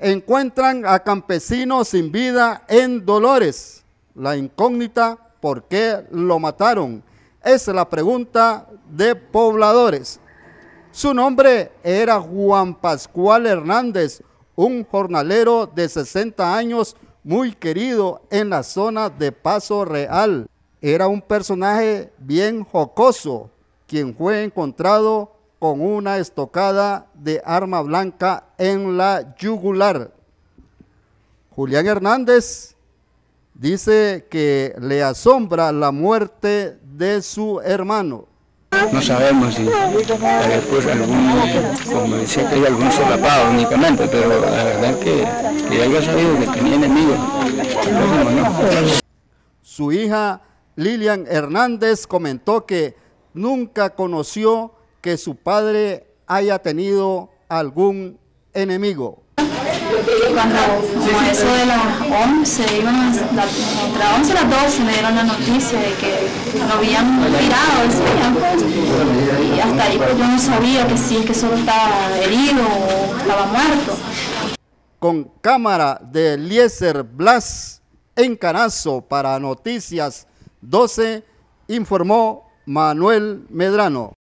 Encuentran a campesinos sin vida en Dolores. La incógnita, ¿por qué lo mataron? Es la pregunta de pobladores. Su nombre era Juan Pascual Hernández, un jornalero de 60 años muy querido en la zona de Paso Real. Era un personaje bien jocoso, quien fue encontrado con una estocada de arma blanca en la yugular. Julián Hernández dice que le asombra la muerte de su hermano. No sabemos si después algún, como decía que hay algún solapado únicamente, pero la verdad es que, que haya sabido que tenía enemigos. Su hija Lilian Hernández comentó que nunca conoció que su padre haya tenido algún enemigo. Cuando como eso de las 11, iban a, la, entre las 11 y las 12 me dieron la noticia de que lo habían tirado, decían, pues, y hasta ahí pues yo no sabía que si es que solo estaba herido o estaba muerto. Con cámara de Eliezer Blas en Canazo para Noticias 12, informó Manuel Medrano.